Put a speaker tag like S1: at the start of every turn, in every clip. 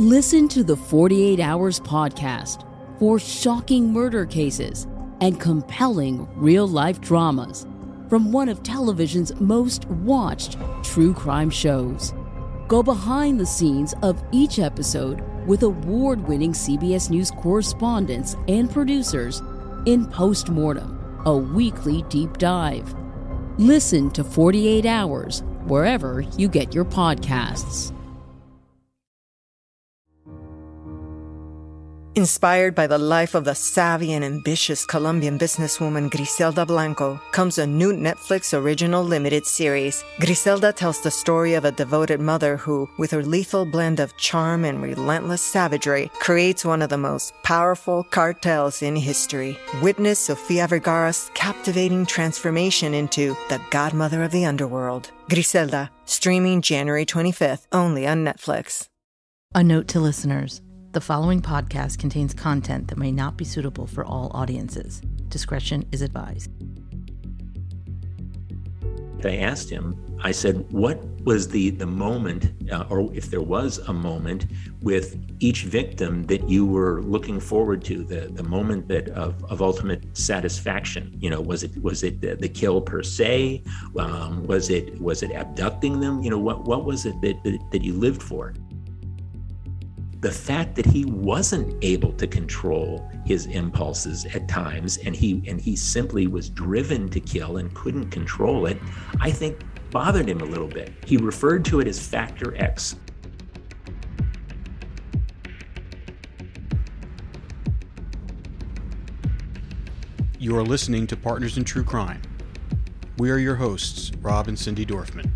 S1: Listen to the 48 Hours podcast for shocking murder cases and compelling real life dramas from one of television's most watched true crime shows. Go behind the scenes of each episode with award winning CBS News correspondents and producers in Postmortem, a weekly deep dive. Listen to 48 Hours wherever you get your podcasts.
S2: Inspired by the life of the savvy and ambitious Colombian businesswoman Griselda Blanco comes a new Netflix original limited series. Griselda tells the story of a devoted mother who, with her lethal blend of charm and relentless savagery, creates one of the most powerful cartels in history. Witness Sofia Vergara's captivating transformation into the godmother of the underworld. Griselda, streaming January 25th, only on Netflix.
S3: A note to listeners. The following podcast contains content that may not be suitable for all audiences. Discretion is advised.
S4: I asked him, I said, what was the, the moment, uh, or if there was a moment with each victim that you were looking forward to, the, the moment that of, of ultimate satisfaction? You know, was it was it the, the kill per se? Um, was it was it abducting them? You know, what, what was it that, that, that you lived for? The fact that he wasn't able to control his impulses at times and he and he simply was driven to kill and couldn't control it i think bothered him a little bit he referred to it as factor x
S5: You are listening to Partners in True Crime. We are your hosts, Rob and Cindy Dorfman.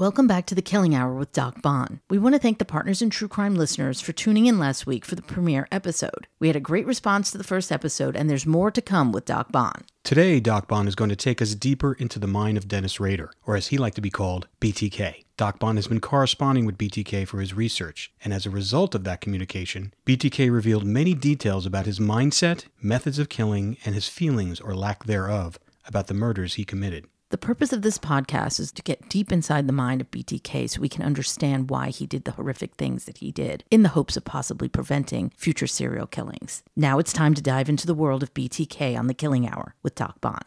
S3: Welcome back to the Killing Hour with Doc Bonn. We want to thank the Partners in True Crime listeners for tuning in last week for the premiere episode. We had a great response to the first episode, and there's more to come with Doc Bonn.
S5: Today, Doc Bonn is going to take us deeper into the mind of Dennis Rader, or as he liked to be called, BTK. Doc Bonn has been corresponding with BTK for his research, and as a result of that communication, BTK revealed many details about his mindset, methods of killing, and his feelings or lack thereof about the murders he committed.
S3: The purpose of this podcast is to get deep inside the mind of BTK so we can understand why he did the horrific things that he did in the hopes of possibly preventing future serial killings. Now it's time to dive into the world of BTK on the Killing Hour with Doc Bonn.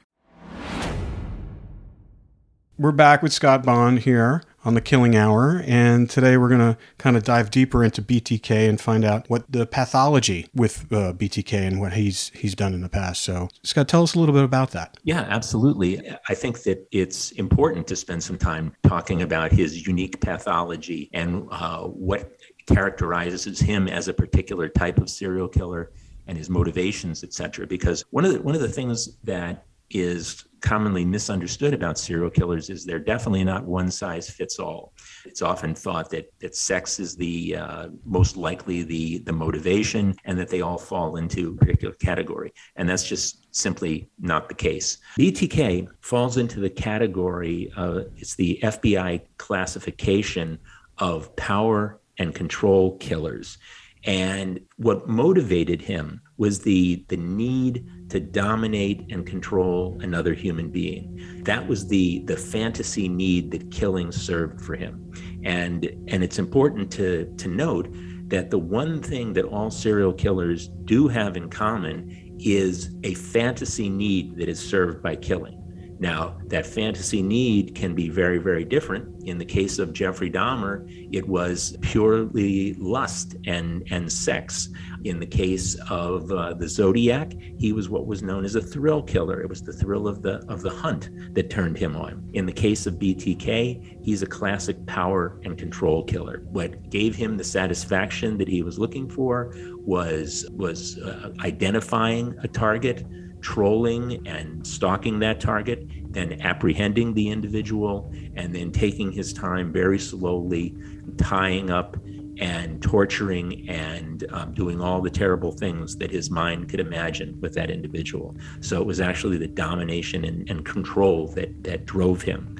S5: We're back with Scott Bonn here on the Killing Hour, and today we're going to kind of dive deeper into BTK and find out what the pathology with uh, BTK and what he's he's done in the past. So, Scott, tell us a little bit about that.
S4: Yeah, absolutely. I think that it's important to spend some time talking about his unique pathology and uh, what characterizes him as a particular type of serial killer and his motivations, et cetera. Because one of the one of the things that is commonly misunderstood about serial killers is they're definitely not one size fits all. It's often thought that that sex is the uh, most likely the the motivation, and that they all fall into a particular category, and that's just simply not the case. BTK falls into the category of it's the FBI classification of power and control killers. And what motivated him was the, the need to dominate and control another human being. That was the, the fantasy need that killing served for him. And, and it's important to, to note that the one thing that all serial killers do have in common is a fantasy need that is served by killing. Now, that fantasy need can be very, very different. In the case of Jeffrey Dahmer, it was purely lust and, and sex. In the case of uh, the Zodiac, he was what was known as a thrill killer. It was the thrill of the of the hunt that turned him on. In the case of BTK, he's a classic power and control killer. What gave him the satisfaction that he was looking for was was uh, identifying a target trolling and stalking that target, then apprehending the individual, and then taking his time very slowly, tying up and torturing and um, doing all the terrible things that his mind could imagine with that individual. So it was actually the domination and, and control that, that drove him.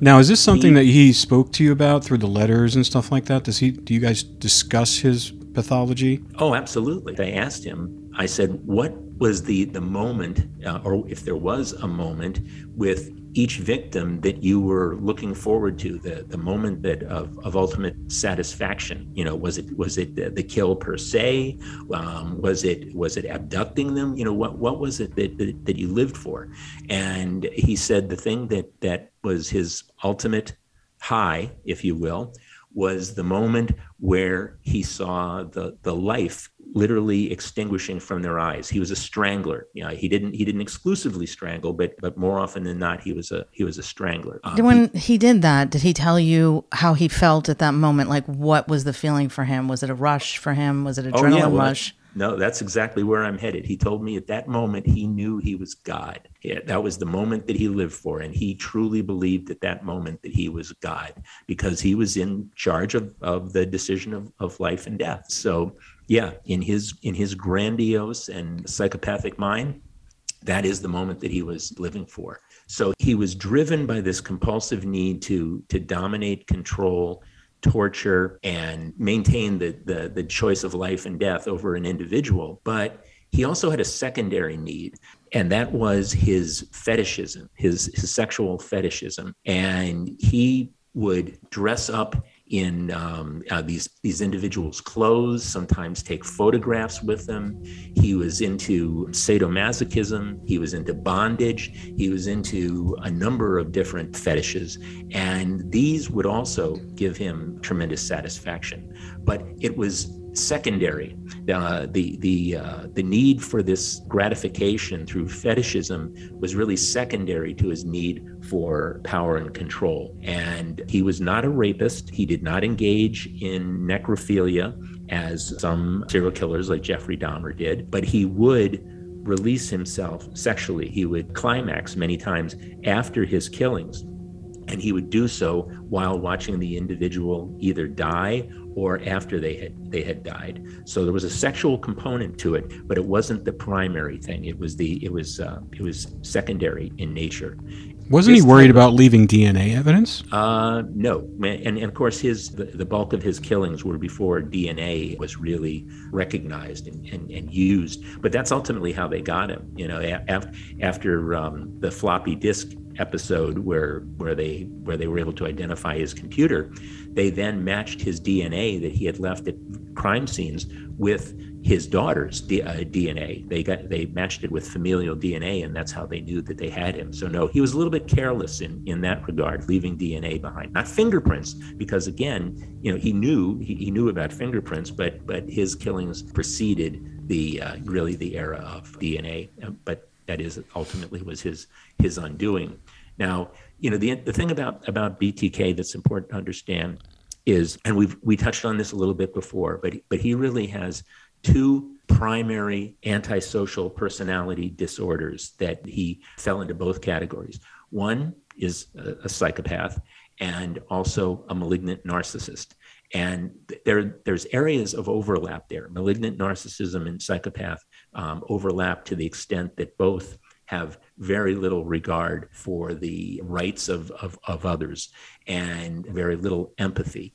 S5: Now, is this something that he spoke to you about through the letters and stuff like that? Does he? Do you guys discuss his pathology?
S4: Oh, absolutely. I asked him I said, what was the the moment, uh, or if there was a moment, with each victim that you were looking forward to, the the moment that of, of ultimate satisfaction? You know, was it was it the, the kill per se? Um, was it was it abducting them? You know, what what was it that, that that you lived for? And he said the thing that that was his ultimate high, if you will, was the moment where he saw the the life literally extinguishing from their eyes. He was a strangler. You know, he didn't he didn't exclusively strangle, but but more often than not, he was a he was a strangler.
S3: Um, when he, he did that, did he tell you how he felt at that moment? Like, what was the feeling for him? Was it a rush for him? Was it adrenaline oh, yeah, well, rush?
S4: No, that's exactly where I'm headed. He told me at that moment he knew he was God. Yeah, that was the moment that he lived for. And he truly believed at that moment that he was God because he was in charge of, of the decision of, of life and death. So yeah, in his in his grandiose and psychopathic mind, that is the moment that he was living for. So he was driven by this compulsive need to to dominate, control, torture and maintain the, the, the choice of life and death over an individual. But he also had a secondary need, and that was his fetishism, his, his sexual fetishism. And he would dress up in um, uh, these these individuals' clothes. Sometimes take photographs with them. He was into sadomasochism. He was into bondage. He was into a number of different fetishes, and these would also give him tremendous satisfaction. But it was secondary. Uh, the the uh, the need for this gratification through fetishism was really secondary to his need for power and control. And he was not a rapist. He did not engage in necrophilia as some serial killers like Jeffrey Dahmer did, but he would release himself sexually. He would climax many times after his killings and he would do so while watching the individual either die or after they had they had died. So there was a sexual component to it, but it wasn't the primary thing. It was the it was uh, it was secondary in nature.
S5: Wasn't he worried about leaving DNA evidence?
S4: Uh, no, and, and of course his the, the, bulk of his killings were before DNA was really recognized and, and, and used. But that's ultimately how they got him. You know, after after um, the floppy disk episode where where they where they were able to identify his computer, they then matched his DNA that he had left at crime scenes with his daughter's D, uh, DNA. They got they matched it with familial DNA, and that's how they knew that they had him. So no, he was a little bit careless in in that regard, leaving DNA behind, not fingerprints, because again, you know, he knew he, he knew about fingerprints, but but his killings preceded the uh, really the era of DNA, but that is ultimately was his his undoing. Now, you know, the the thing about about BTK that's important to understand is, and we've we touched on this a little bit before, but but he really has two primary antisocial personality disorders that he fell into both categories. One is a, a psychopath, and also a malignant narcissist. And there, there's areas of overlap there. Malignant narcissism and psychopath um, overlap to the extent that both have very little regard for the rights of, of, of others and very little empathy.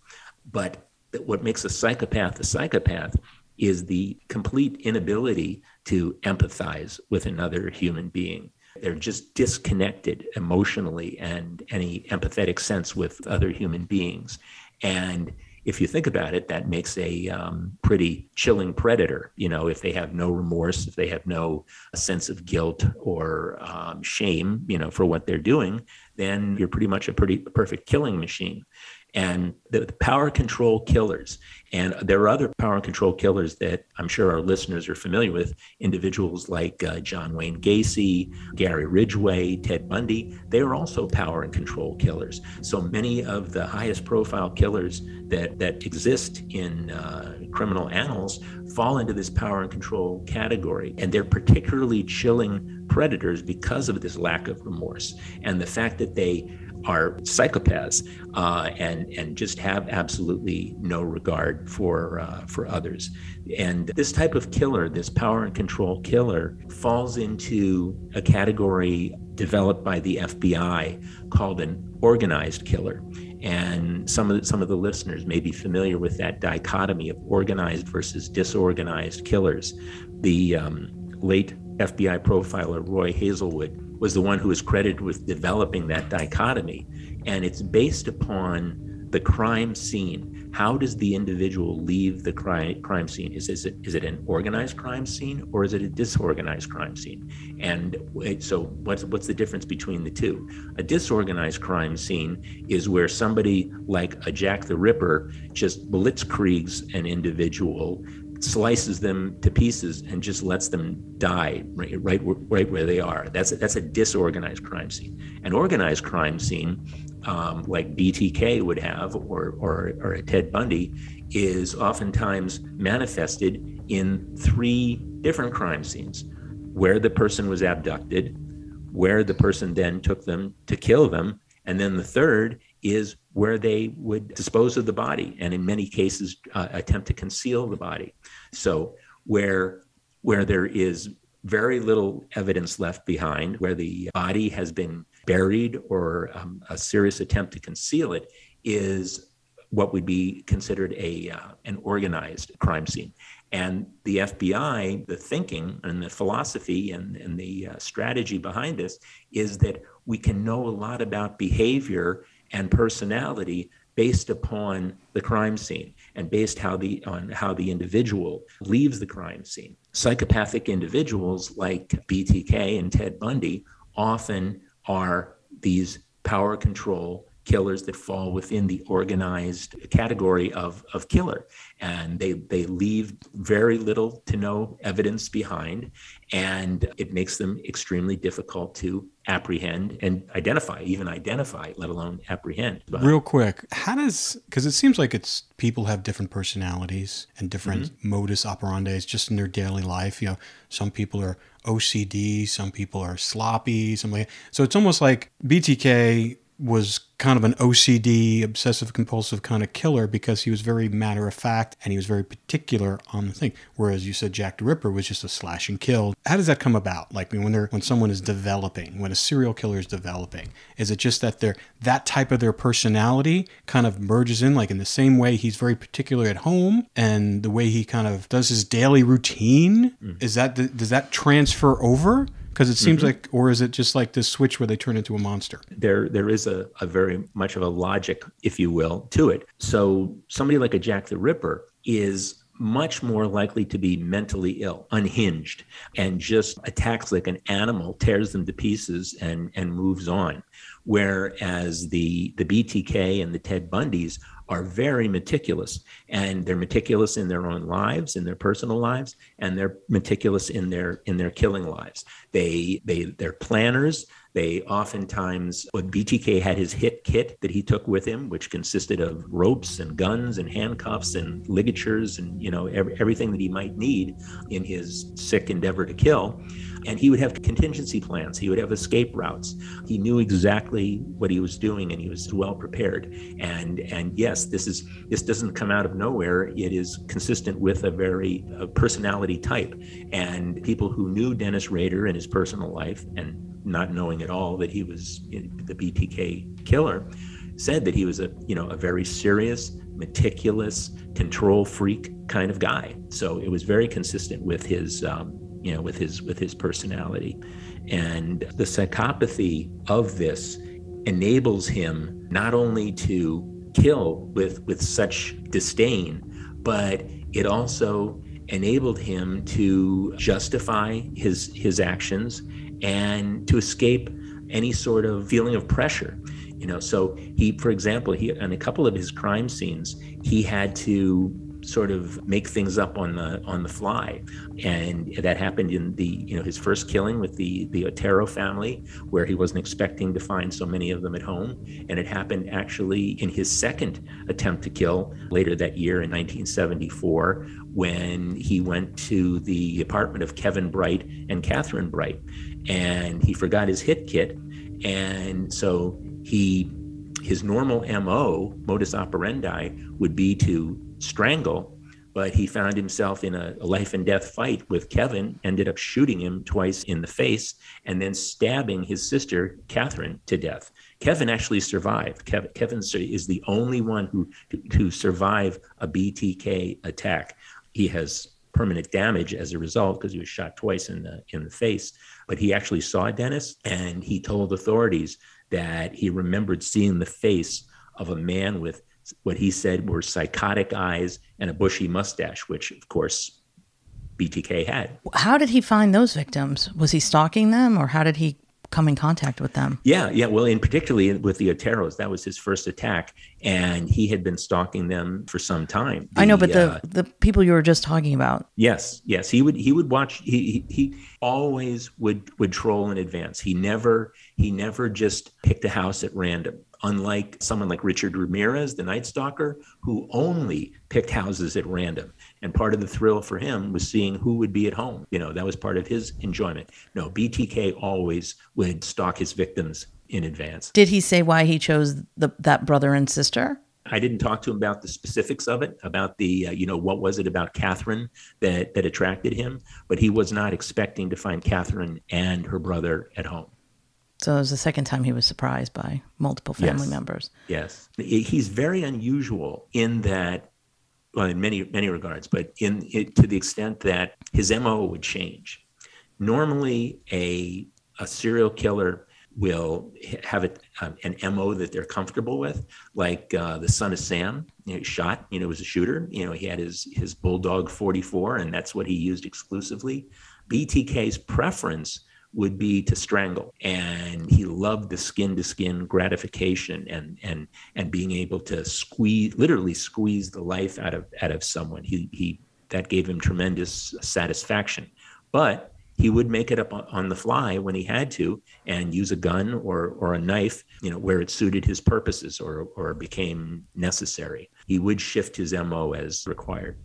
S4: But what makes a psychopath a psychopath is the complete inability to empathize with another human being. They're just disconnected emotionally and any empathetic sense with other human beings. And if you think about it, that makes a um, pretty chilling predator. You know, if they have no remorse, if they have no sense of guilt or um, shame, you know, for what they're doing, then you're pretty much a pretty perfect killing machine and the, the, power control killers. And there are other power control killers that I'm sure our listeners are familiar with. Individuals like uh, John Wayne Gacy, Gary Ridgway, Ted Bundy, they are also power and control killers. So many of the highest profile killers that, that exist in uh, criminal annals fall into this power and control category. And they're particularly chilling predators because of this lack of remorse and the fact that they are psychopaths uh, and and just have absolutely no regard for uh, for others. And this type of killer, this power and control killer, falls into a category developed by the FBI called an organized killer. And some of the, some of the listeners may be familiar with that dichotomy of organized versus disorganized killers. The um, late FBI profiler Roy Hazelwood was the one who is credited with developing that dichotomy. And it's based upon the crime scene. How does the individual leave the crime, crime scene? Is, is, it, is it an organized crime scene or is it a disorganized crime scene? And so, what's, what's the difference between the two? A disorganized crime scene is where somebody like a Jack the Ripper just blitzkriegs an individual slices them to pieces and just lets them die right, right, right where they are. That's a, that's a disorganized crime scene. An organized crime scene, um, like BTK would have, or, or or a Ted Bundy, is oftentimes manifested in three different crime scenes, where the person was abducted, where the person then took them to kill them, and then the third is where they would dispose of the body and in many cases uh, attempt to conceal the body. So where where there is very little evidence left behind where the body has been buried or um, a serious attempt to conceal it is what would be considered a uh, an organized crime scene. And the FBI, the thinking and the philosophy and, and the uh, strategy behind this is that we can know a lot about behavior and personality based upon the crime scene and based how the on how the individual leaves the crime scene. Psychopathic individuals like BTK and Ted Bundy often are these power control killers that fall within the organized category of, of killer. And they, they leave very little to no evidence behind, and it makes them extremely difficult to apprehend and identify, even identify, let alone apprehend.
S5: But, Real quick, how does, because it seems like it's people have different personalities and different mm-hmm. modus operandi just in their daily life. You know, some people are OCD, some people are sloppy, something. So it's almost like BTK was kind of an OCD, obsessive compulsive kind of killer because he was very matter of fact and he was very particular on the thing. Whereas you said Jack the Ripper was just a slash and kill. How does that come about? Like when they're when someone is developing, when a serial killer is developing, is it just that they're that type of their personality kind of merges in, like in the same way he's very particular at home and the way he kind of does his daily routine? Mm. Is that does that transfer over? Because it seems mm-hmm. like, or is it just like this switch where they turn into a monster?
S4: There, there is a, a very much of a logic, if you will, to it. So somebody like a Jack the Ripper is much more likely to be mentally ill, unhinged, and just attacks like an animal, tears them to pieces, and and moves on. Whereas the the BTK and the Ted Bundys are very meticulous and they're meticulous in their own lives in their personal lives and they're meticulous in their in their killing lives they they they're planners they oftentimes, when BTK had his hit kit that he took with him, which consisted of ropes and guns and handcuffs and ligatures and, you know, every, everything that he might need in his sick endeavor to kill. And he would have contingency plans. He would have escape routes. He knew exactly what he was doing and he was well prepared. And, and yes, this is, this doesn't come out of nowhere. It is consistent with a very personality type. And people who knew Dennis Rader in his personal life and not knowing at all that he was the BTK killer, said that he was a you know a very serious, meticulous, control freak kind of guy. So it was very consistent with his um, you know with his with his personality, and the psychopathy of this enables him not only to kill with with such disdain, but it also enabled him to justify his his actions and to escape any sort of feeling of pressure you know. So he for example he on a couple of his crime scenes he had to sort of make things up on the on the fly, and that happened in the you know his first killing with the the Otero family, where he wasn't expecting to find so many of them at home, and it happened actually in his second attempt to kill later that year in 1974 when he went to the apartment of Kevin Bright and Catherine Bright, and he forgot his hit kit, and so he his normal MO, modus operandi, would be to strangle, but he found himself in a, life and death fight with Kevin, ended up shooting him twice in the face, and then stabbing his sister, Catherine, to death. Kevin actually survived. Kevin, Kevin is the only one who to survive a BTK attack. He has permanent damage as a result because he was shot twice in the in the face. But he actually saw Dennis, and he told authorities that he remembered seeing the face of a man with what he said were psychotic eyes and a bushy mustache, which of course BTK had.
S3: How did he find those victims? Was he stalking them or how did he come in contact with them?
S4: Yeah, yeah. Well, in particularly with the Oteros, that was his first attack, and he had been stalking them for some time.
S3: The, I know, but the uh, the people you were just talking about.
S4: Yes, yes. He would he would watch. He, he he always would would troll in advance. He never he never just picked a house at random unlike someone like Richard Ramirez, the Night Stalker, who only picked houses at random. And part of the thrill for him was seeing who would be at home. You know, that was part of his enjoyment. No, BTK always would stalk his victims in advance.
S3: Did he say why he chose the, that brother and sister?
S4: I didn't talk to him about the specifics of it, about the, uh, you know, what was it about Catherine that, that attracted him, but he was not expecting to find Catherine and her brother at home.
S3: So it was the second time he was surprised by multiple family
S4: yes.
S3: members.
S4: Yes. He's very unusual in that, well, in many, many regards, but in it, to the extent that his MO would change. Normally, a, a serial killer will have a, um, an MO that they're comfortable with, like uh, the son of Sam, you know, shot, you know, was a shooter. You know, he had his, his Bulldog 44, and that's what he used exclusively. BTK's preference would be to strangle. And he loved the skin to skin gratification and and and being able to squeeze literally squeeze the life out of out of someone. He he that gave him tremendous satisfaction. But he would make it up on the fly when he had to and use a gun or or a knife you know where it suited his purposes or or became necessary. He would shift his mo as required.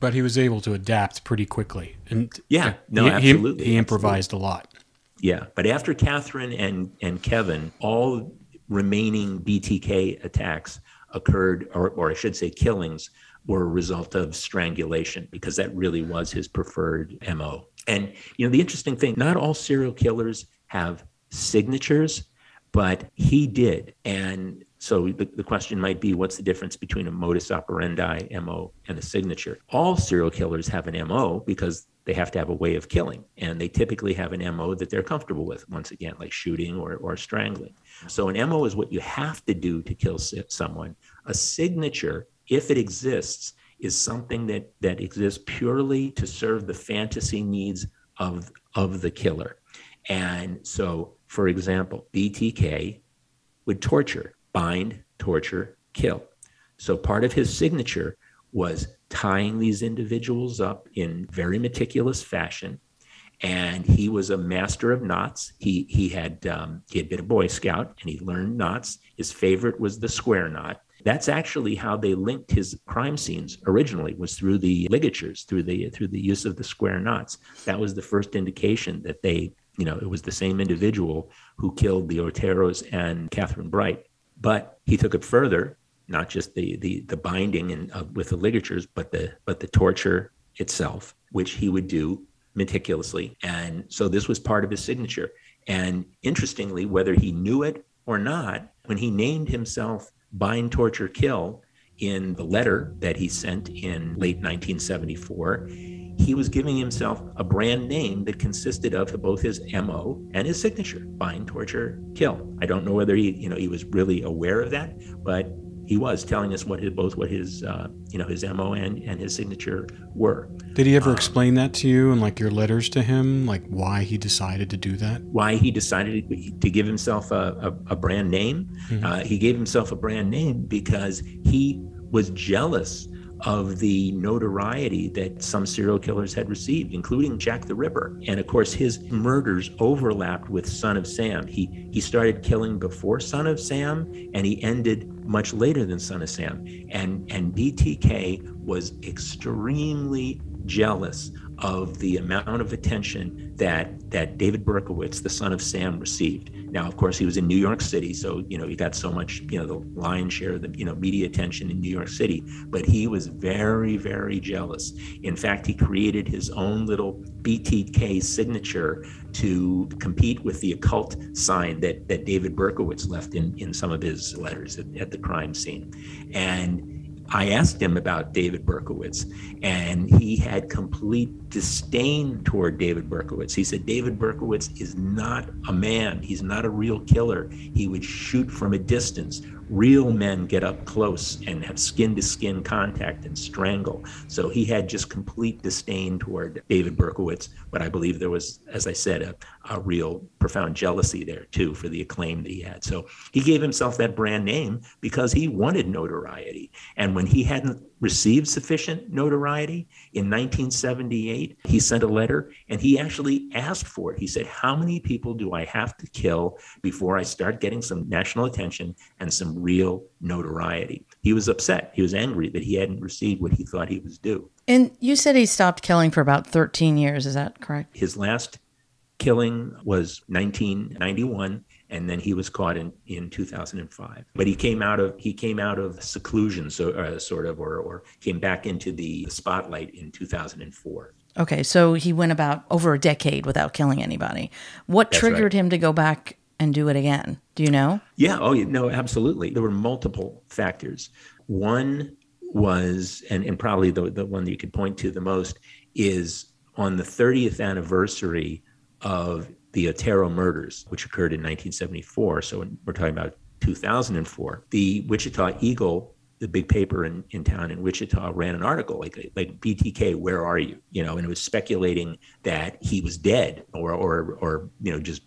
S5: But he was able to adapt pretty quickly. And
S4: yeah. no
S5: he,
S4: absolutely
S5: he, he improvised
S4: absolutely.
S5: a lot
S4: yeah, but after Catherine and and Kevin, all remaining BTK attacks occurred, or, or I should say, killings were a result of strangulation because that really was his preferred MO. And you know, the interesting thing, not all serial killers have signatures, but he did. And so the, the question might be what's the difference between a modus operandi MO and a signature? All serial killers have an MO because they have to have a way of killing. And they typically have an MO that they're comfortable with, once again, like shooting or, or strangling. So an MO is what you have to do to kill someone. A signature, if it exists, is something that, that exists purely to serve the fantasy needs of, of the killer. And so, for example, BTK would torture bind, torture, kill. So part of his signature was tying these individuals up in very meticulous fashion. And he was a master of knots. He he had um, he had been a Boy Scout and he learned knots. His favorite was the square knot. That's actually how they linked his crime scenes originally was through the ligatures, through the through the use of the square knots. That was the first indication that they, you know, it was the same individual who killed the Oteros and Catherine Bright. But he took it further, not just the the the binding and uh, with the ligatures, but the but the torture itself, which he would do meticulously. And so this was part of his signature. And interestingly, whether he knew it or not, when he named himself Bind, Torture, Kill in the letter that he sent in late 1974, he was giving himself a brand name that consisted of both his MO and his signature, bind, torture, kill. I don't know whether he, you know, he was really aware of that, but he was telling us what his, both what his, uh, you know, his MO and, and his signature were.
S5: Did he ever um, explain that to you and like your letters to him, like why he decided to do that?
S4: Why he decided to give himself a, a, a brand name? Mm-hmm. Uh, he gave himself a brand name because he was jealous of the notoriety that some serial killers had received, including Jack the Ripper. And of course, his murders overlapped with Son of Sam. He he started killing before Son of Sam, and he ended much later than Son of Sam. And and BTK was extremely jealous of the amount of attention that that David Berkowitz, the son of Sam, received. Now, of course, he was in New York City, so you know he got so much, you know, the lion's share of the you know media attention in New York City. But he was very, very jealous. In fact, he created his own little BTK signature to compete with the occult sign that that David Berkowitz left in in some of his letters at, at the crime scene, and I asked him about David Berkowitz, and he had complete disdain toward David Berkowitz. He said, David Berkowitz is not a man. He's not a real killer. He would shoot from a distance real men get up close and have skin to skin contact and strangle. So he had just complete disdain toward David Berkowitz. But I believe there was, as I said, a, a real profound jealousy there too for the acclaim that he had. So he gave himself that brand name because he wanted notoriety. And when he hadn't received sufficient notoriety in 1978, he sent a letter and he actually asked for it. He said, How many people do I have to kill before I start getting some national attention and some real notoriety? He was upset. He was angry that he hadn't received what he thought he was due.
S3: And you said he stopped killing for about 13 years. Is that correct?
S4: His last killing was 1991 and then he was caught in, in 2005 but he came out of he came out of seclusion so uh, sort of or, or came back into the spotlight in 2004
S3: okay so he went about over a decade without killing anybody. What
S4: That's
S3: triggered
S4: right.
S3: him to go back and do it again? Do you know?
S4: Yeah oh no absolutely. There were multiple factors. One was and, and probably the, the one that you could point to the most is on the 30th anniversary of the Otero murders, which occurred in 1974. So we're talking about 2004. The Wichita Eagle, the big paper in, in town in Wichita, ran an article like like BTK, where are you? You know, and it was speculating that he was dead or or or you know just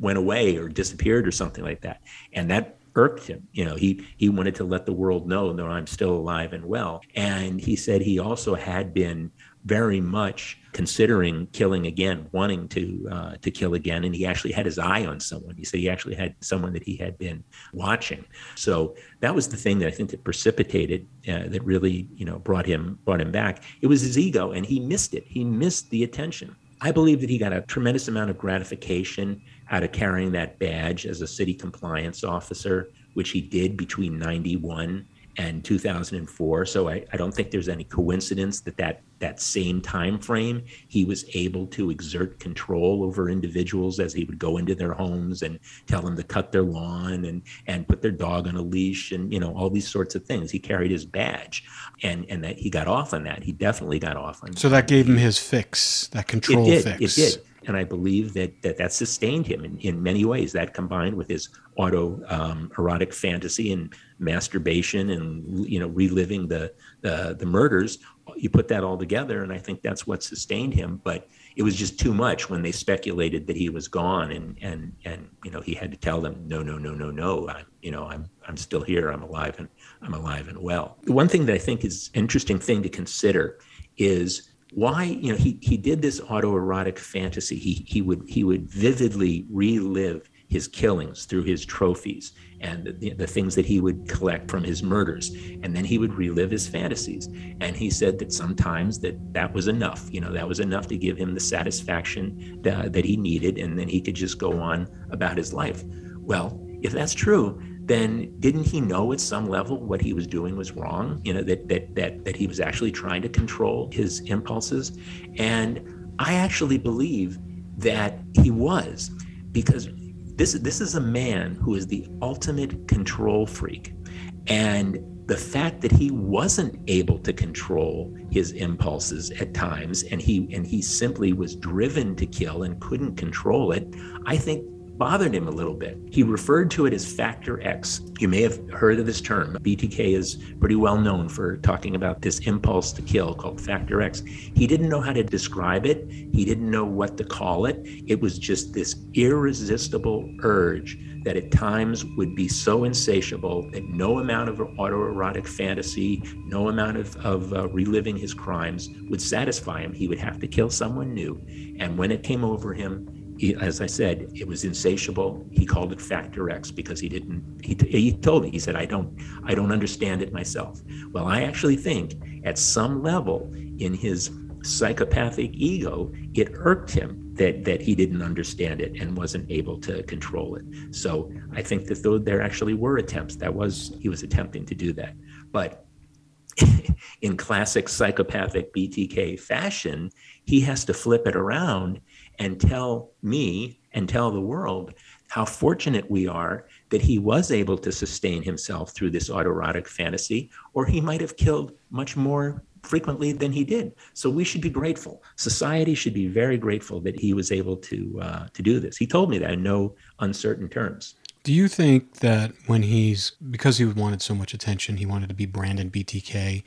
S4: went away or disappeared or something like that. And that irked him. You know, he he wanted to let the world know that I'm still alive and well. And he said he also had been very much considering killing again, wanting to uh, to kill again, and he actually had his eye on someone. He said he actually had someone that he had been watching. So that was the thing that I think that precipitated uh, that really you know brought him brought him back. It was his ego, and he missed it. He missed the attention. I believe that he got a tremendous amount of gratification out of carrying that badge as a city compliance officer, which he did between 91 and 2004 so I, I, don't think there's any coincidence that, that that same time frame he was able to exert control over individuals as he would go into their homes and tell them to cut their lawn and and put their dog on a leash and you know all these sorts of things. He carried his badge and and that he got off on that. He definitely got off on
S5: so that gave him his fix that control
S4: it did,
S5: fix.
S4: it did and I believe that that, that sustained him in, in many ways. That combined with his auto um, erotic fantasy and masturbation and you know reliving the, the the murders, you put that all together, and I think that's what sustained him. But it was just too much when they speculated that he was gone, and and and you know he had to tell them, no, no, no, no, no, I'm you know I'm I'm still here, I'm alive and I'm alive and well. The one thing that I think is interesting thing to consider is why you know he he did this autoerotic fantasy. He he would he would vividly relive his killings through his trophies and the, the things that he would collect from his murders. And then he would relive his fantasies. And he said that sometimes that that was enough you know that was enough to give him the satisfaction that, that he needed. And then he could just go on about his life. Well if that's true then didn't he know at some level what he was doing was wrong? You know, that that that that he was actually trying to control his impulses. And I actually believe that he was, because this this is a man who is the ultimate control freak. And the fact that he wasn't able to control his impulses at times and he and he simply was driven to kill and couldn't control it, I think bothered him a little bit. He referred to it as Factor X. You may have heard of this term. BTK is pretty well known for talking about this impulse to kill called Factor X. He didn't know how to describe it, he didn't know what to call it. It was just this irresistible urge that at times would be so insatiable that no amount of autoerotic fantasy, no amount of, of uh, reliving his crimes would satisfy him. He would have to kill someone new. And when it came over him, he, as I said, it was insatiable. He called it Factor X because he didn't. He, he told me he said, "I don't, I don't understand it myself." Well, I actually think at some level in his psychopathic ego, it irked him that that he didn't understand it and wasn't able to control it. So I think that though there actually were attempts, that was he was attempting to do that, but in classic psychopathic BTK fashion, he has to flip it around and tell me and tell the world how fortunate we are that he was able to sustain himself through this autoerotic fantasy, or he might have killed much more frequently than he did. So we should be grateful. Society should be very grateful that he was able to uh, to do this. He told me that in no uncertain terms.
S5: Do you think that when he's because he wanted so much attention, he wanted to be Brandon BTK?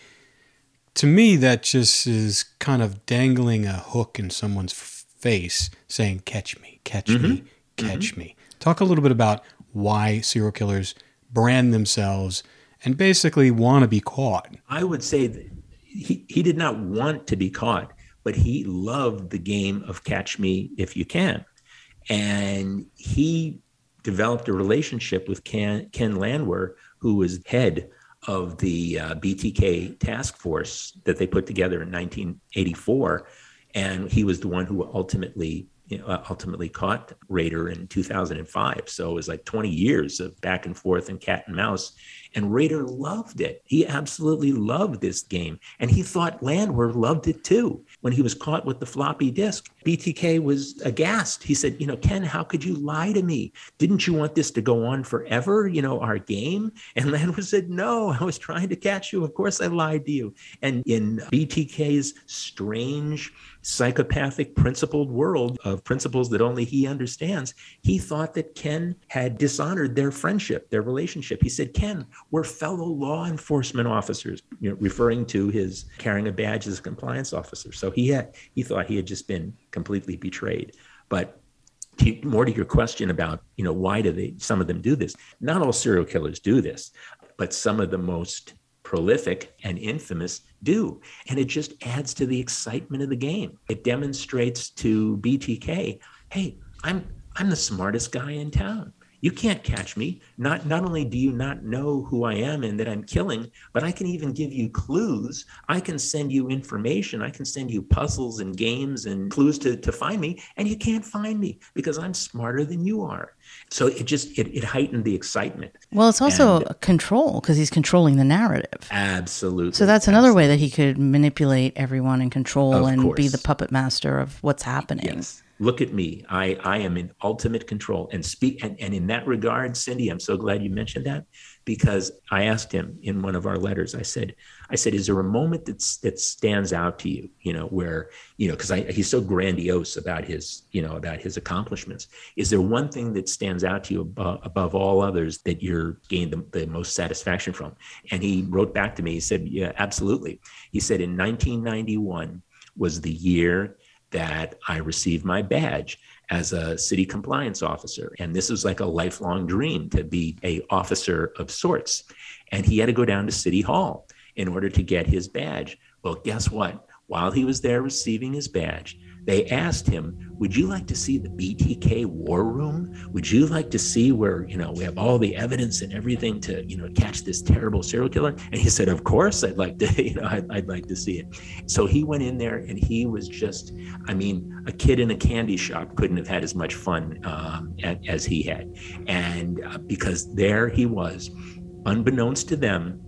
S5: To me, that just is kind of dangling a hook in someone's face, saying, "Catch me, catch mm-hmm. me, catch mm-hmm. me." Talk a little bit about why serial killers brand themselves and basically want to be caught.
S4: I would say that he, he did not want to be caught, but he loved the game of catch me if you can. And he developed a relationship with Ken, Ken Landwehr, who was head of the uh, BTK task force that they put together in 1984. And he was the one who ultimately you know, uh, ultimately caught Rader in 2005. So it was like 20 years of back and forth and cat and mouse. And Rader loved it. He absolutely loved this game. And he thought Landwehr loved it too. When he was caught with the floppy disk, BTK was aghast. He said, You know, Ken, how could you lie to me? Didn't you want this to go on forever, you know, our game? And Landwehr said, No, I was trying to catch you. Of course I lied to you. And in BTK's strange, psychopathic, principled world of principles that only he understands, he thought that Ken had dishonored their friendship, their relationship. He said, Ken, we're fellow law enforcement officers, you know, referring to his carrying a badge as a compliance officer. So he had he thought he had just been completely betrayed. But to, more to your question about, you know, why do they some of them do this? Not all serial killers do this, but some of the most prolific and infamous do. And it just adds to the excitement of the game. It demonstrates to BTK, hey, I'm I'm the smartest guy in town you can't catch me. Not not only do you not know who I am and that I'm killing, but I can even give you clues. I can send you information. I can send you puzzles and games and clues to, to find me, and you can't find me because I'm smarter than you are. So it just it, it heightened the excitement.
S3: Well, it's also and, control because he's controlling the narrative.
S4: Absolutely.
S3: So that's another way that he could manipulate everyone and control of and course. be the puppet master of what's happening.
S4: Yes look at me. I i am in ultimate control. And speak and, and in that regard cindy i'm so glad you mentioned that because i asked him in one of our letters i said i said is there a moment that's that stands out to you you know where you know because I he's so grandiose about his you know about his accomplishments. Is there one thing that stands out to you above, above all others that you're gained the, the most satisfaction from? And he wrote back to me he said yeah absolutely. He said in 1991 was the year that I received my badge as a city compliance officer. And this was like a lifelong dream to be a officer of sorts. And he had to go down to City Hall in order to get his badge. Well, guess what? While he was there receiving his badge, they asked him, Would you like to see the BTK war room? Would you like to see where, you know, we have all the evidence and everything to, you know, catch this terrible serial killer? And he said, Of course, I'd like to, you know, I'd, I'd like to see it. So he went in there and he was just, I mean, a kid in a candy shop couldn't have had as much fun um, as he had. And uh, because there he was, unbeknownst to them,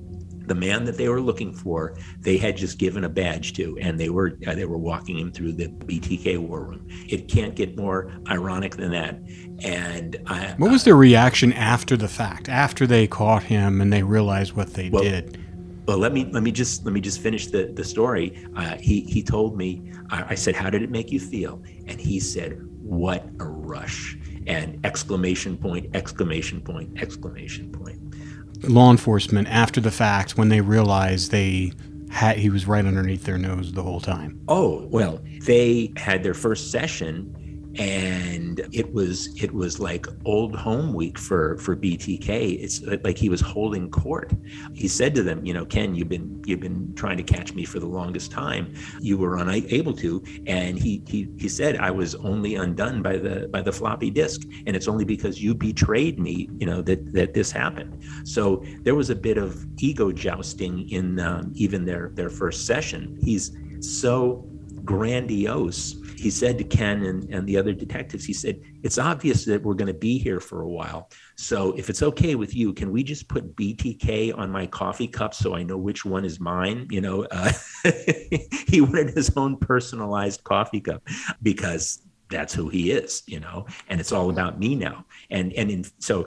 S4: the man that they were looking for, they had just given a badge to, and they were uh, they were walking him through the BTK war room. It can't get more ironic than that. And I,
S5: what was their reaction after the fact, after they caught him and they realized what they well, did?
S4: Well, let me let me just let me just finish the the story. Uh, he he told me. I, I said, "How did it make you feel?" And he said, "What a rush." and exclamation point, exclamation point, exclamation point.
S5: Law enforcement, after the fact, when they realized they had, he was right underneath their nose the whole time.
S4: Oh, well, they had their first session and it was it was like old home week for for BTK. It's like he was holding court. He said to them, you know, Ken, you've been you've been trying to catch me for the longest time. You were unable to, and he he he said I was only undone by the by the floppy disk, and it's only because you betrayed me, you know, that that this happened. So there was a bit of ego jousting in um, even their their first session. He's so grandiose he said to Ken and, and the other detectives, he said, It's obvious that we're going to be here for a while. So if it's okay with you, can we just put BTK on my coffee cup so I know which one is mine? You know, uh, he wanted his own personalized coffee cup because that's who he is, you know, and it's all about me now. And, and in, so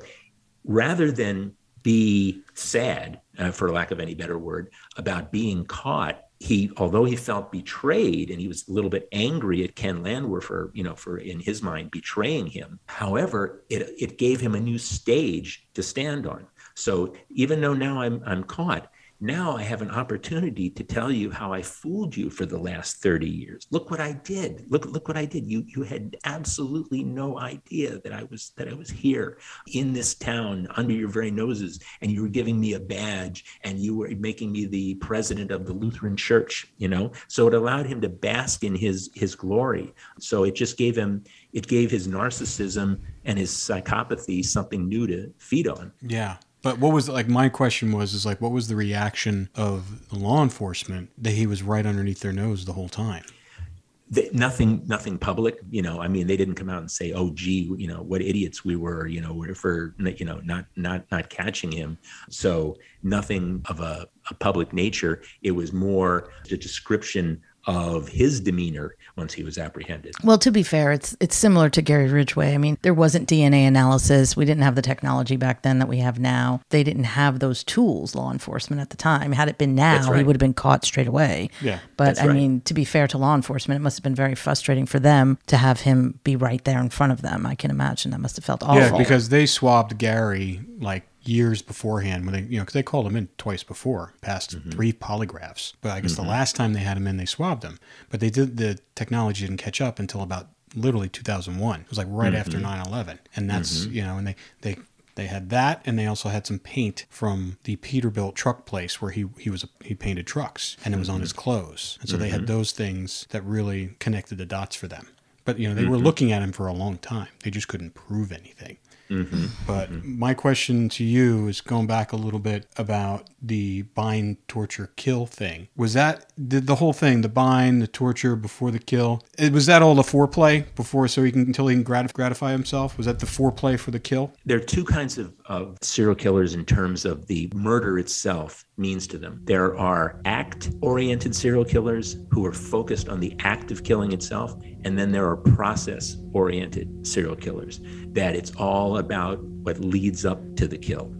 S4: rather than be sad, uh, for lack of any better word, about being caught he although he felt betrayed and he was a little bit angry at ken landwehr for you know for in his mind betraying him however it, it gave him a new stage to stand on. So even though now i'm i'm caught now I have an opportunity to tell you how I fooled you for the last 30 years. Look what I did. Look, look what I did. You you had absolutely no idea that I was that I was here in this town under your very noses, and you were giving me a badge and you were making me the president of the Lutheran Church, you know. So it allowed him to bask in his his glory. So it just gave him it gave his narcissism and his psychopathy something new to feed on.
S5: Yeah. But what was like my question was is like what was the reaction of the law enforcement that he was right underneath their nose the whole time?
S4: The, nothing nothing public you know i mean they didn't come out and say oh gee you know what idiots we were you know for you know not not not catching him so nothing of a, a public nature it was more a description of his demeanor once he was apprehended.
S3: Well, to be fair, it's it's similar to Gary Ridgway. I mean, there wasn't DNA analysis. We didn't have the technology back then that we have now. They didn't have those tools, law enforcement at the time. Had it been now, right. he would have been caught straight away.
S5: Yeah.
S3: But I right. mean, to be fair to law enforcement, it must have been very frustrating for them to have him be right there in front of them. I can imagine that must have felt awful.
S5: Yeah, because they swabbed Gary like years beforehand when they, you know, because they called him in twice before, passed mm-hmm. three polygraphs. But I guess mm-hmm. the last time they had him in, they swabbed him. But they did, the technology didn't catch up until about literally 2001. It was like right mm-hmm. after 9 11. And that's, mm-hmm. you know, and they, they, they had that, and they also had some paint from the Peterbilt truck place where he he was a, he painted trucks, and it was on his mm-hmm. clothes, and so they had mm-hmm. those things that really connected the dots for them. But you know they were looking at him for a long time; they just couldn't prove anything. Mm-hmm. But mm-hmm. my question to you is going back a little bit about the bind, torture, kill thing. Was that did the whole thing, the bind, the torture before the kill? It, was that all the foreplay before, so he can until he can gratif- gratify himself? Was that the foreplay for the kill?
S4: There are two kinds of, of serial killers in terms of the murder itself means to them. There are act oriented serial killers who are focused on the act of killing itself, and then there are process oriented serial killers that it's all about what leads up to the kill.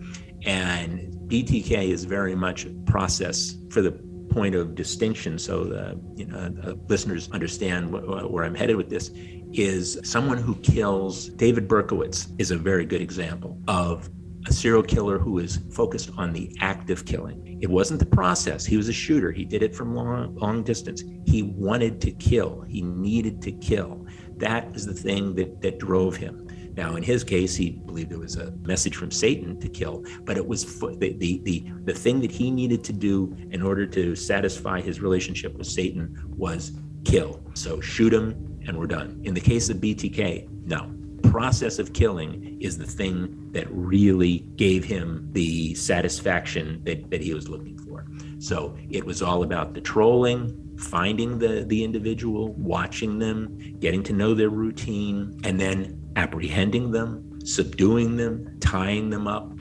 S4: And BTK is very much a process for the point of distinction so the you know the listeners understand wh- where I'm headed with this is someone who kills David Berkowitz is a very good example of a serial killer who is focused on the act of killing. It wasn't the process. He was a shooter. He did it from long, long distance. He wanted to kill. He needed to kill. That is the thing that, that drove him. Now, in his case, he believed it was a message from Satan to kill, but it was the, the, the, the thing that he needed to do in order to satisfy his relationship with Satan was kill. So shoot him and we're done. In the case of BTK, no process of killing is the thing that really gave him the satisfaction that, that he was looking for. So it was all about the trolling, finding the, the individual, watching them, getting to know their routine, and then apprehending them, subduing them, tying them up,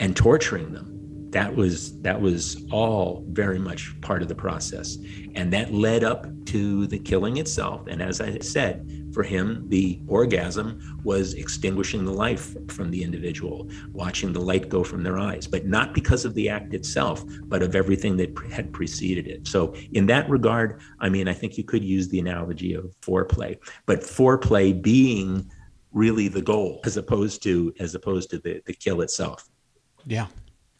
S4: and torturing them. That was that was all very much part of the process. And that led up to the killing itself. And as I said, for him, the orgasm was extinguishing the life from the individual, watching the light go from their eyes, but not because of the act itself, but of everything that had preceded it. So, in that regard, I mean, I think you could use the analogy of foreplay, but foreplay being really the goal as opposed to as opposed to the, the kill itself.
S5: Yeah.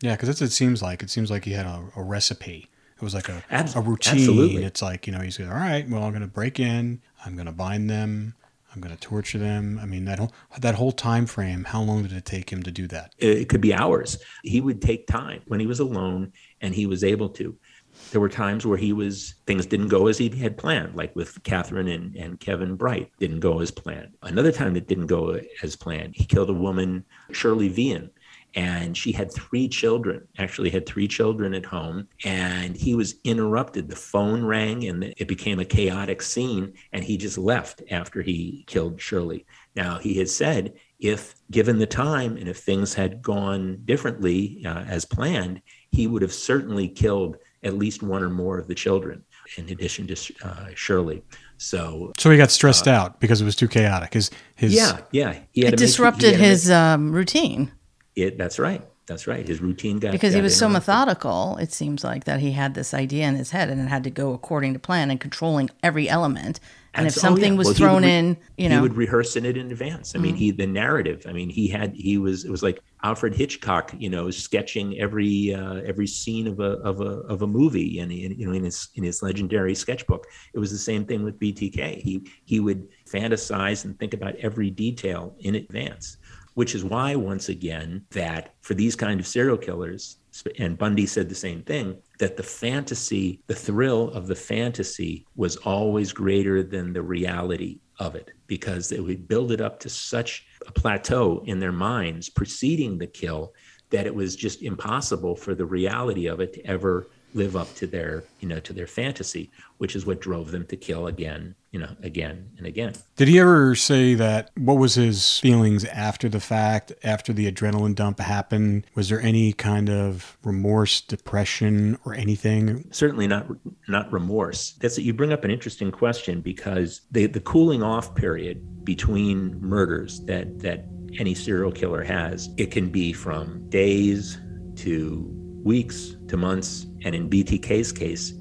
S5: Yeah, because that's what it seems like. It seems like he had a, a recipe. It was like a,
S4: Abs-
S5: a routine.
S4: absolutely.
S5: It's like, you know, he's going, all right, well, I'm going to break in. I'm going to bind them. I'm going to torture them. I mean, that whole, that whole time frame, how long did it take him to do that?
S4: It could be hours. He would take time when he was alone and he was able to. There were times where he was things didn't go as he had planned, like with Kathryn and, and Kevin Bright didn't go as planned. Another time that didn't go as planned, he killed a woman, Shirley Vian, and she had three children actually had three children at home and he was interrupted the phone rang and it became a chaotic scene and he just left after he killed shirley now he has said if given the time and if things had gone differently uh, as planned he would have certainly killed at least one or more of the children in addition to uh, shirley so
S5: So he got stressed out because it was too chaotic. His, his,
S4: yeah yeah he had
S3: It
S4: to make- he
S3: disrupted
S4: had to make-
S3: his um, routine
S4: it that's right that's right his routine got
S3: because he was so methodical. It seems like that he had this idea in his head and it had to go according to plan and controlling every element. And if
S4: oh,
S3: something
S4: yeah.
S3: was
S4: Well,
S3: thrown
S4: re-
S3: in, you know, Mm.
S4: would rehearse in it in advance. I mean, he the narrative. I mean, he had he was it was like Alfred Hitchcock, you know, sketching every uh, every scene of a of a of a movie, and in, you know, in his in his legendary sketchbook. It was the same thing with BTK. He he would fantasize and think about every detail in advance. Which is why, once again, that for these kind of serial killers, and Bundy said the same thing, that the fantasy, the thrill of the fantasy was always greater than the reality of it because they would build it up to such a plateau in their minds preceding the kill that it was just impossible for the reality of it to ever live up to their you know to their fantasy which is what drove them to kill again you know again and again
S5: Did he ever say that? What was his feelings after the fact, after the adrenaline dump happened? Was there any kind of remorse, depression, or anything?
S4: certainly not not remorse that's you bring up an interesting question because the the cooling off period between murders that that any serial killer has it can be from days to weeks to months and in BTK's case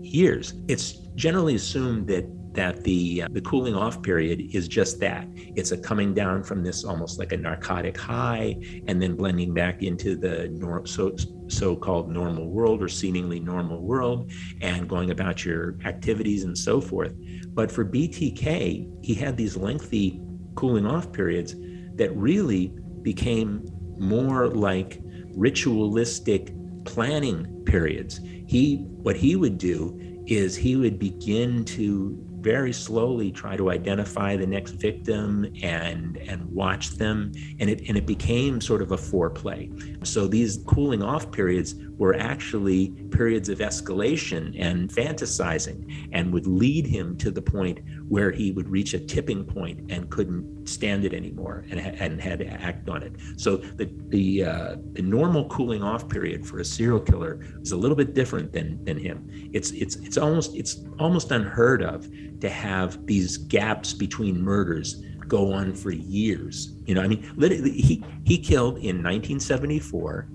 S4: years it's generally assumed that that the uh, the cooling off period is just that. It's a coming down from this almost like a narcotic high and then blending back into the nor- so so-called normal world or seemingly normal world and going about your activities and so forth. But for BTK he had these lengthy cooling off periods that really became more like ritualistic planning periods. He what he would do is he would begin to very slowly try to identify the next victim and and watch them. And it and it became sort of a foreplay. So these cooling off periods were actually periods of escalation and fantasizing and would lead him to the point where he would reach a tipping point and couldn't stand it anymore and, and had to act on it so the the uh, the normal cooling off period for a serial killer is a little bit different than than him it's it's it's almost it's almost unheard of to have these gaps between murders go on for years. You know, I mean, he he killed in 1974,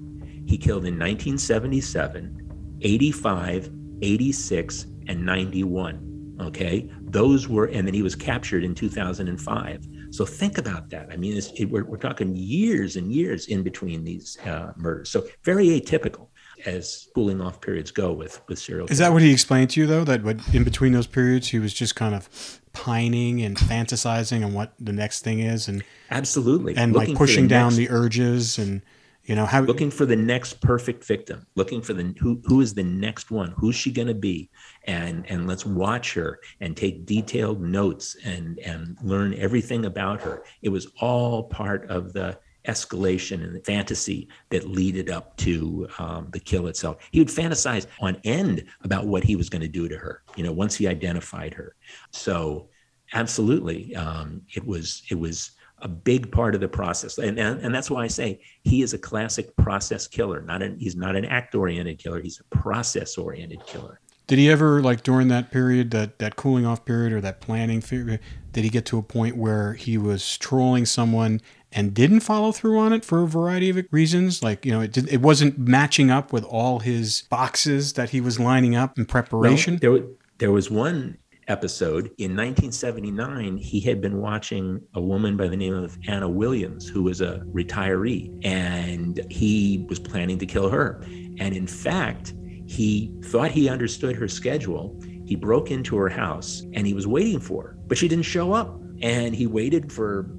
S4: he killed in 1977, 85, 86, and 91. Okay, those were, and then he was captured in 2005. So think about that. I mean, it's, it, we're, we're talking years and years in between these uh, murders. So very atypical as cooling off periods go with with serial.
S5: Is that what he explained to you though? That what in between those periods he was just kind of pining and fantasizing on what the next thing is, and
S4: Absolutely,
S5: and
S4: Looking
S5: like
S4: for the
S5: pushing down
S4: next-
S5: the urges, and you know how
S4: looking for the next perfect victim looking for the who who is the next one? Who's she going to be? And and let's watch her and take detailed notes and and learn everything about her. It was all part of the escalation and the fantasy that leaded up to um, the kill itself. He would fantasize on end about what he was going to do to her you know once he identified her. So absolutely um, it was it was a big part of the process and, and and that's why i say he is a classic process killer not an he's not an act oriented killer he's a process oriented killer
S5: Did he ever like during that period, that that cooling off period or that planning period, did he get to a point where he was trolling someone and didn't follow through on it for a variety of reasons? Like you know, it did, it wasn't matching up with all his boxes that he was lining up in
S4: Well,
S5: preparation.
S4: there, there was one episode. In 1979, he had been watching a woman by the name of Anna Williams, who was a retiree, and he was planning to kill her. And in fact, he thought he understood her schedule. He broke into her house and he was waiting for her, but she didn't show up. And he waited for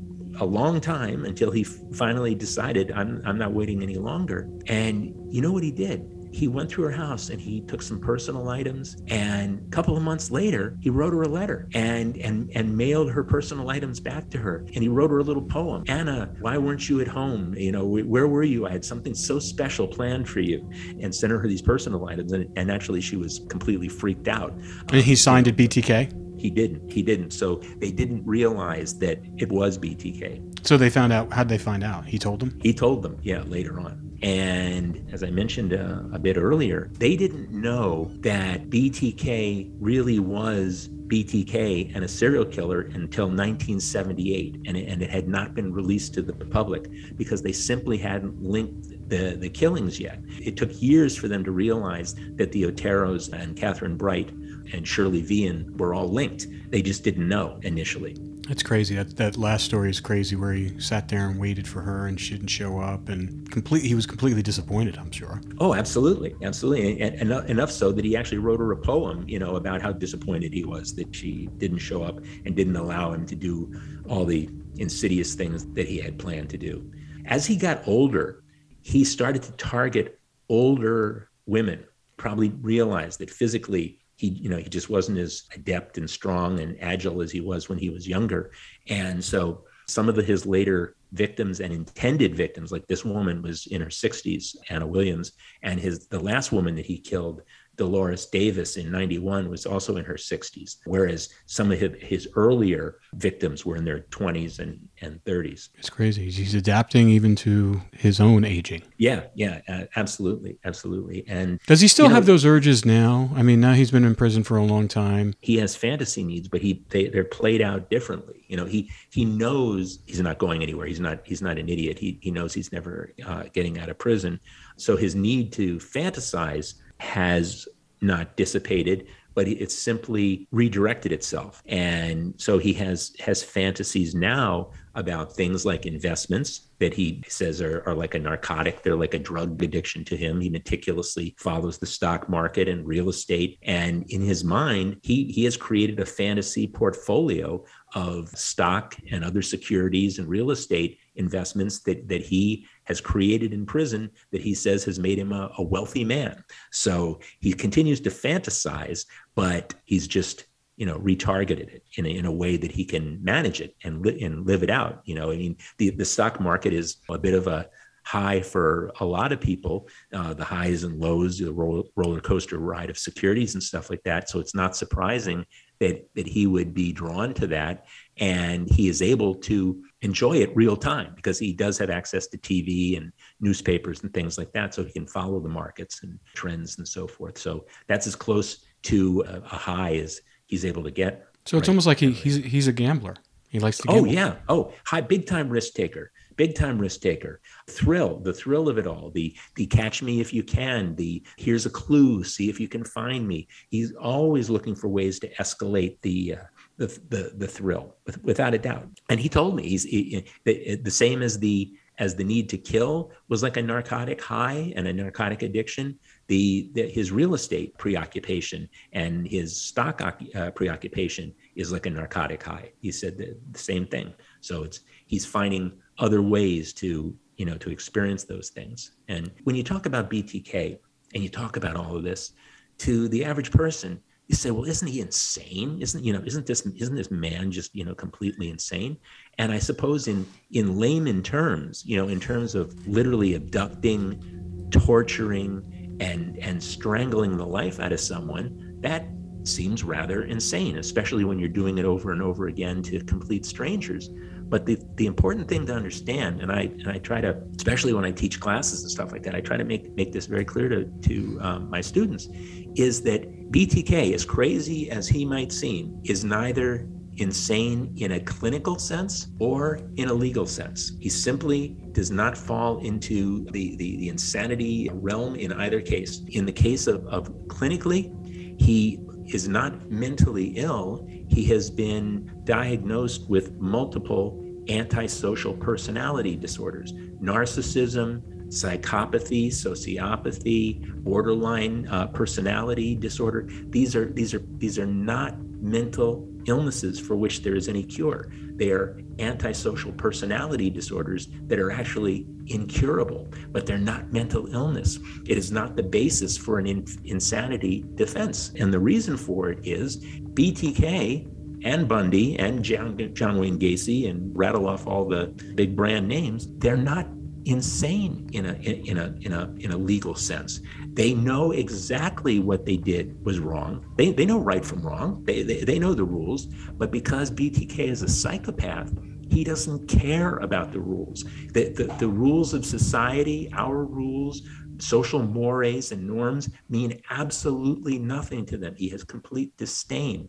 S4: a long time until he finally decided, I'm, I'm not waiting any longer. And you know what he did? He went through her house and he took some personal items and a couple of months later he wrote her a letter and and and mailed her personal items back to her. And he wrote her a little poem. Anna why weren't you at home? You know where were you? I had something so special planned for you. And sent her these personal items and, and actually she was completely freaked out.
S5: And he signed it btk
S4: he didn't. He didn't. So they didn't realize that it was btk
S5: so they found out how'd they find out? He told them?
S4: He told them yeah later on and as I mentioned uh, a bit earlier, they didn't know that BTK really was BTK and a serial killer until 1978, and it, and it had not been released to the public because they simply hadn't linked the, the killings yet. It took years for them to realize that the Oteros and Kathryn Bright and Shirley Vian were all linked. They just didn't know initially.
S5: That's crazy. That that last story is crazy, where he sat there and waited for her and she didn't show up, and complete. He was completely disappointed. I'm sure.
S4: Oh, absolutely, absolutely, and, and enough so that he actually wrote her a poem, you know, about how disappointed he was that she didn't show up and didn't allow him to do all the insidious things that he had planned to do. As he got older, he started to target older women. Probably realized that physically he you know he just wasn't as adept and strong and agile as he was when he was younger. And so some of the, his later victims and intended victims like this woman was in her 60s anna williams and his the last woman that he killed Dolores Davis in 91 was also in her 60s, whereas some of his, his earlier victims were in their 20s and, and 30s.
S5: It's crazy. He's adapting even to his own aging.
S4: Yeah, yeah, uh, absolutely, absolutely. And
S5: does he still have know, those urges now? I mean, now he's been in prison for a long time.
S4: He has fantasy needs, but he they, they're played out differently. You know, he he knows he's not going anywhere. He's not he's not an idiot. He he knows he's never uh, getting out of prison. So his need to fantasize has not dissipated but it's simply redirected itself. And so he has has fantasies now about things like investments that he says are, are like a narcotic. They're like a drug addiction to him. He meticulously follows the stock market and real estate. And in his mind he he has created a fantasy portfolio of stock and other securities and real estate investments that that he has created in prison that he says has made him a, a wealthy man. So he continues to fantasize, but he's just you know retargeted it in a, in a way that he can manage it and, li- and live it out. You know i mean the, the stock market is a bit of a high for a lot of people uh, the highs and lows the roller, roller coaster ride of securities and stuff like that. So it's not surprising that that he would be drawn to that. And he is able to enjoy it real time because he does have access to TV and newspapers and things like that so he can follow the markets and trends and so forth. So that's as close to a, a high as he's able to get.
S5: So it's right. almost like he, he's he's a gambler. He likes to oh, gamble.
S4: oh yeah. Oh high big time risk taker big time risk taker. Thrill the thrill of it all the the catch me if you can the here's a clue see if you can find me. He's always looking for ways to escalate the uh, the, the the thrill without a doubt. And he told me he's he, the, the same as the as the need to kill was like a narcotic high and a narcotic addiction. The, the his real estate preoccupation and his stock uh, preoccupation is like a narcotic high. He said the, the same thing. So it's he's finding other ways to you know to experience those things. And when you talk about btk and you talk about all of this to the average person you say well isn't he insane? Isn't you know isn't this isn't this man just you know completely insane? And i suppose in in layman terms you know in terms of literally abducting torturing and and strangling the life out of someone that seems rather insane especially when you're doing it over and over again to complete strangers but the, the important thing to understand, and I and I try to, especially when I teach classes and stuff like that, I try to make make this very clear to to um, my students, is that BTK, as crazy as he might seem, is neither insane in a clinical sense or in a legal sense. He simply does not fall into the, the, the insanity realm in either case. In the case of, of clinically, he is not mentally ill. He has been diagnosed with multiple antisocial personality disorders, narcissism, psychopathy, sociopathy, borderline uh, personality disorder. These are these are these are not mental illnesses for which there is any cure. They are antisocial personality disorders that are actually incurable, but they're not mental illness. It is not the basis for an in- insanity defense. And the reason for it is BTK and Bundy and John, John Wayne Gacy and rattle off all the big brand names, they're not insane in a in a in a in a legal sense. They know exactly what they did was wrong. They they know right from wrong. They they, they know the rules, but because BTK is a psychopath, he doesn't care about the rules. The, the, the rules of society, our rules, social mores and norms mean absolutely nothing to them. He has complete disdain.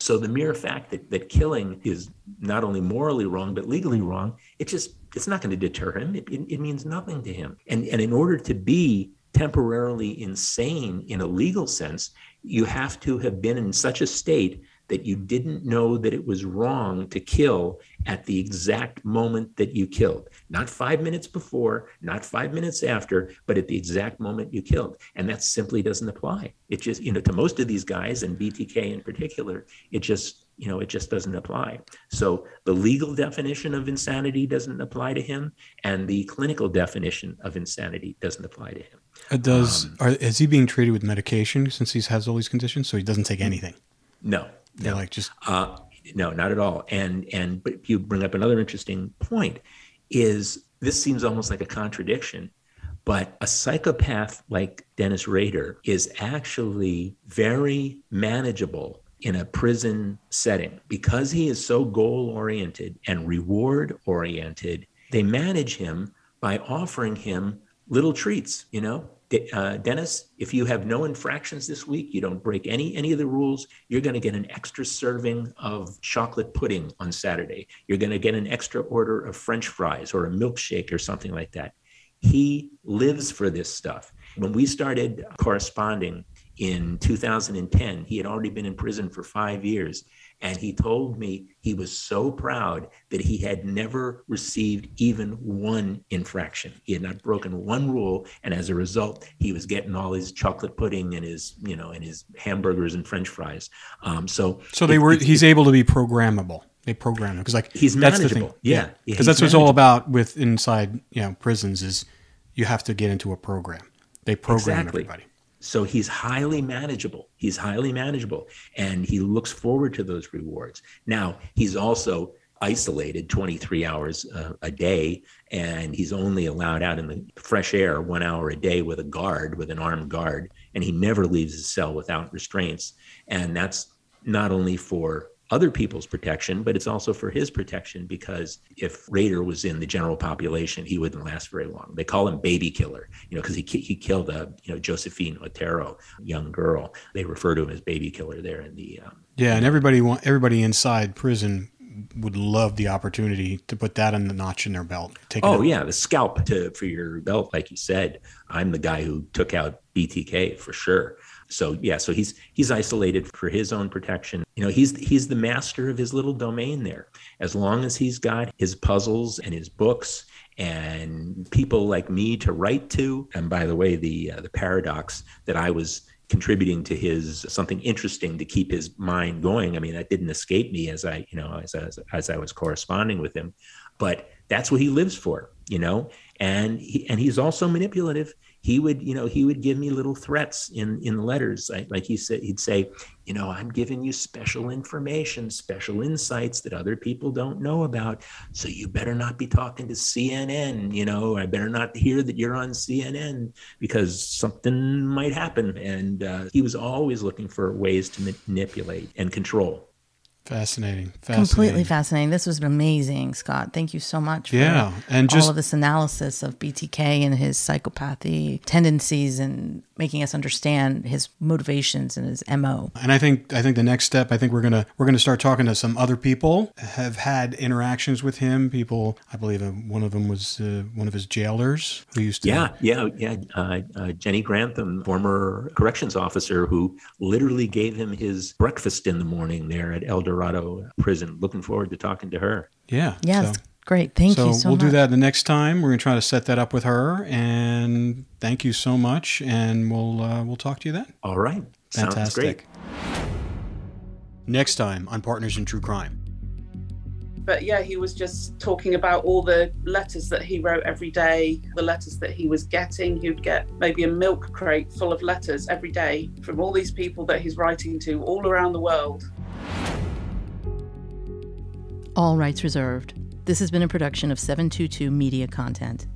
S4: So the mere fact that, that killing is not only morally wrong, but legally wrong, it just it's not going to deter him. It, it, it means nothing to him. And, and in order to be temporarily insane in a legal sense, you have to have been in such a state that you didn't know that it was wrong to kill at the exact moment that you killed. Not five minutes before, not five minutes after, but at the exact moment you killed. And that simply doesn't apply. It just, you know, to most of these guys and BTK in particular, it just you know, it just doesn't apply. So the legal definition of insanity doesn't apply to him, and the clinical definition of insanity doesn't apply to him.
S5: It does. Um, are, is he being treated with medication since he has all these conditions? So he doesn't take anything.
S4: No,
S5: no, like just
S4: uh, no, not at all. And and but you bring up another interesting point. Is this seems almost like a contradiction? But a psychopath like Dennis Rader is actually very manageable in a prison setting. Because he is so goal oriented and reward oriented, they manage him by offering him little treats, you know. Uh, Dennis, if you have no infractions this week, you don't break any any of the rules, you're going to get an extra serving of chocolate pudding on Saturday. You're going to get an extra order of French fries or a milkshake or something like that. He lives for this stuff. When we started corresponding in 2010. He had already been in prison for five years. And he told me he was so proud that he had never received even one infraction. He had not broken one rule. And as a result, he was getting all his chocolate pudding and his, you know, and his hamburgers and French fries. Um, so,
S5: so they were, he's able to be programmable. They program him because like
S4: he's
S5: that's
S4: manageable.
S5: the thing. Yeah. Because
S4: yeah,
S5: that's what it's all about with inside, you know, prisons is you have to get into a program. They program
S4: exactly.
S5: everybody.
S4: So he's highly manageable. He's highly manageable and he looks forward to those rewards. Now, he's also isolated 23 hours uh, a day and he's only allowed out in the fresh air one hour a day with a guard, with an armed guard, and he never leaves his cell without restraints. And that's not only for other people's protection, but it's also for his protection because if Rader was in the general population, he wouldn't last very long. They call him baby killer, you know, because he he killed a you know Josephine Otero, young girl. They refer to him as baby killer there in the um,
S5: yeah, and everybody want everybody inside prison would love the opportunity to put that in the notch in their belt.
S4: Take oh yeah, the scalp to for your belt, like you said. I'm the guy who took out BTK for sure. So yeah, so he's he's isolated for his own protection. You know, he's he's the master of his little domain there. As long as he's got his puzzles and his books and people like me to write to. And by the way, the uh, the paradox that I was contributing to his something interesting to keep his mind going. I mean, that didn't escape me as I, you know, as as, as I was corresponding with him. But that's what he lives for, you know. And he, and he's also manipulative. He would you know he would give me little threats in in letters. Like he said he'd say you know i'm giving you special information special insights that other people don't know about. So you better not be talking to cnn you know i better not hear that you're on cnn because something might happen. And uh, he was always looking for ways to manipulate and control
S5: Fascinating. Fascinating.
S3: Completely fascinating. This was amazing, Scott. Thank you so much for
S5: Yeah, and just
S3: all of this analysis of BTK and his psychopathy tendencies and making us understand his motivations and his MO.
S5: And I think I think the next step, I think we're gonna we're gonna start talking to some other people have had interactions with him. People, I believe uh, one of them was uh, one of his jailers who used to.
S4: Yeah, yeah, yeah. Uh, uh, Jenny Grantham, former corrections officer, who literally gave him his breakfast in the morning there at El Dorado Prison. Looking forward to talking to her.
S5: yeah.
S3: Yes.
S5: so-
S3: Great. Thank
S5: so
S3: you so
S5: we'll
S3: much.
S5: do that the next time. We're gonna try to set that up with her. And thank you so much. And we'll uh, we'll talk to you then.
S4: All right, sounds
S5: Fantastic.
S4: great.
S5: Next time on Partners in True Crime.
S6: But yeah, he was just talking about all the letters that he wrote every day, the letters that he was getting. He would get maybe a milk crate full of letters every day from all these people that he's writing to all around the world.
S3: All rights reserved. This has been a production of 722 Media Content.